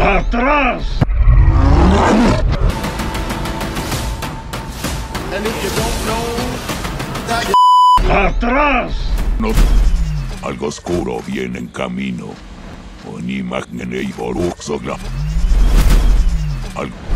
¡Atrás! ¡Atrás! No. Algo oscuro viene en camino. Oni magnene y boruxogla. Algo.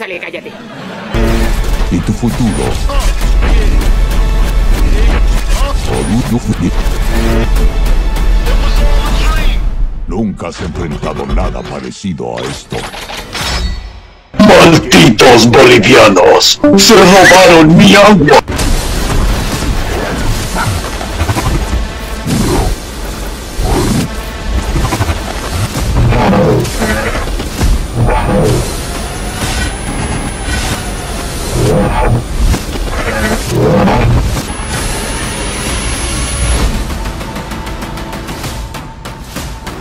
sale, cállate. Y tu futuro. Nunca has enfrentado nada parecido a esto. ¡Malditos bolivianos! ¡Se robaron mi agua!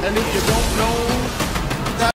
And if you don't know,